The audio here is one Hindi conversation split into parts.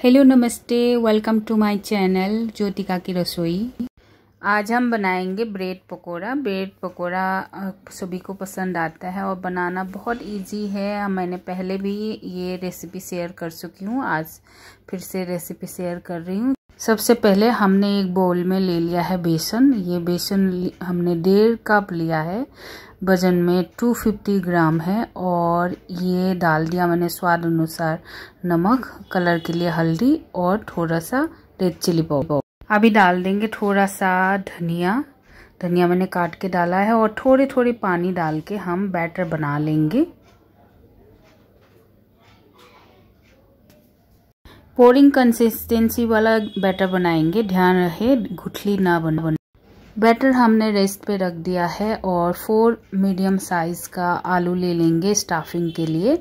हेलो नमस्ते welcome to my channel Jyotika की रसोई। आज हम बनाएँगे ब्रेड पकोड़ा। ब्रेड पकोड़ा सभी को पसंद आता है और बनाना बहुत इजी है। मैंने पहले भी ये रेसिपी शेयर कर चुकी हूँ। आज फिर से रेसिपी शेयर कर रही हूँ। सबसे पहले हमने एक बोल में ले लिया है बेसन। ये बेसन हमने डेढ़ कप लिया है। वज़न में 250 ग्राम है और ये डाल दिया मैंने स्वाद अनुसार नमक कलर के लिए हल्दी और थोड़ा सा रेड चिली पाउडर अभी डाल देंगे थोड़ा सा धनिया। धनिया मैंने काट के डाला है और थोड़ी थोड़ी पानी डाल के हम बैटर बना लेंगे। पोरिंग कंसिस्टेंसी वाला बैटर बनाएँगे। ध्यान रहे, गुठली ना बन बैटर हमने रेस्ट पे रख दिया है और फोर मीडियम साइज़ का आलू ले लेंगे स्टाफिंग के लिए।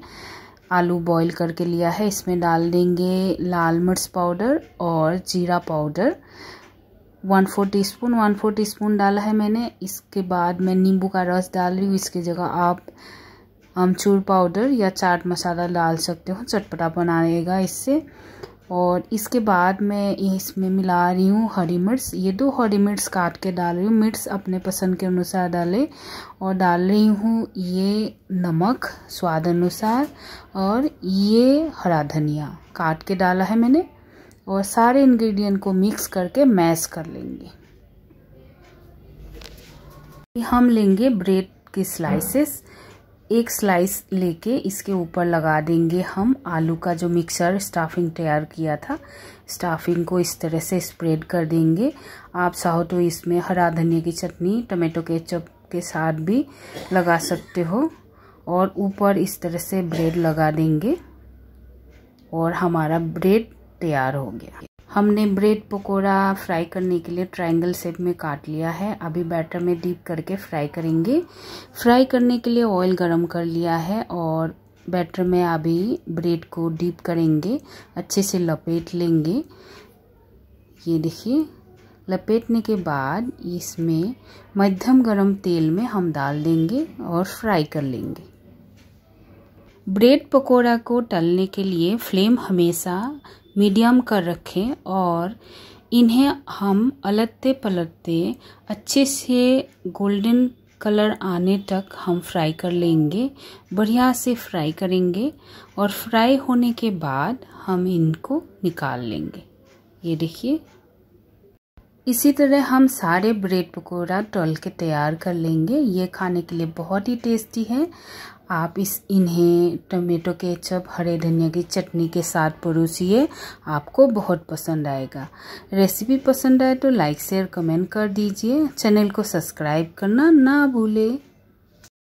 आलू बॉईल करके लिया है। इसमें डाल देंगे लाल मिर्च पाउडर और जीरा powder one four teaspoon one four teaspoon डाला है मैंने। इसके बाद मैं नींबू का रस डाल रही हूँ। इसकी जगह आप अमचूर पाउडर या चाट मसाला डाल सकते हो, चटपटा बनाएगा इससे। और इसके बाद मैं इसमें मिला रही हूँ हरी मिर्च। ये दो हरी मिर्च काट के डाल रही हूँ। मिर्च अपने पसंद के अनुसार डालें। और डाल रही हूँ ये नमक स्वाद अनुसार और ये हरा धनिया काट के डाला है मैंने। और सारे इंग्रेडिएंट को मिक्स करके मैश कर लेंगे। हम लेंगे ब्रेड की स्लाइसेस। एक स्लाइस लेके इसके ऊपर लगा देंगे हम आलू का जो मिक्सर स्टाफिंग तैयार किया था। स्टाफिंग को इस तरह से स्प्रेड कर देंगे। आप चाहो तो इसमें हरा धनिया की चटनी टमाटो केचप के साथ भी लगा सकते हो। और ऊपर इस तरह से ब्रेड लगा देंगे। और हमारा ब्रेड तैयार हो गया। हमने ब्रेड पकोड़ा फ्राई करने के लिए ट्रायंगल शेप में काट लिया है। अभी बैटर में डीप करके फ्राई करेंगे। फ्राई करने के लिए ऑयल गरम कर लिया है और बैटर में अभी ब्रेड को डीप करेंगे। अच्छे से लपेट लेंगे। ये देखिए, लपेटने के बाद इसमें मध्यम गरम तेल में हम डाल देंगे और फ्राई कर लेंगे। ब्रेड पकोड़ा को तलने के लिए फ्लेम हमेशा मीडियम कर रखें और इन्हें हम अलटते पलटते अच्छे से गोल्डन कलर आने तक हम फ्राई कर लेंगे, बढ़िया से फ्राई करेंगे और फ्राई होने के बाद हम इनको निकाल लेंगे। ये देखिए। इसी तरह हम सारे ब्रेड पकौड़ा तल के तैयार कर लेंगे। ये खाने के लिए बहुत ही टेस्टी है। आप इस इन्हें टमेटो केचप, हरे धनिया की चटनी के साथ परोसिए, आपको बहुत पसंद आएगा। रेसिपी पसंद आए तो लाइक, शेयर, कमेंट कर दीजिए। चैनल को सब्सक्राइब करना ना भूलें।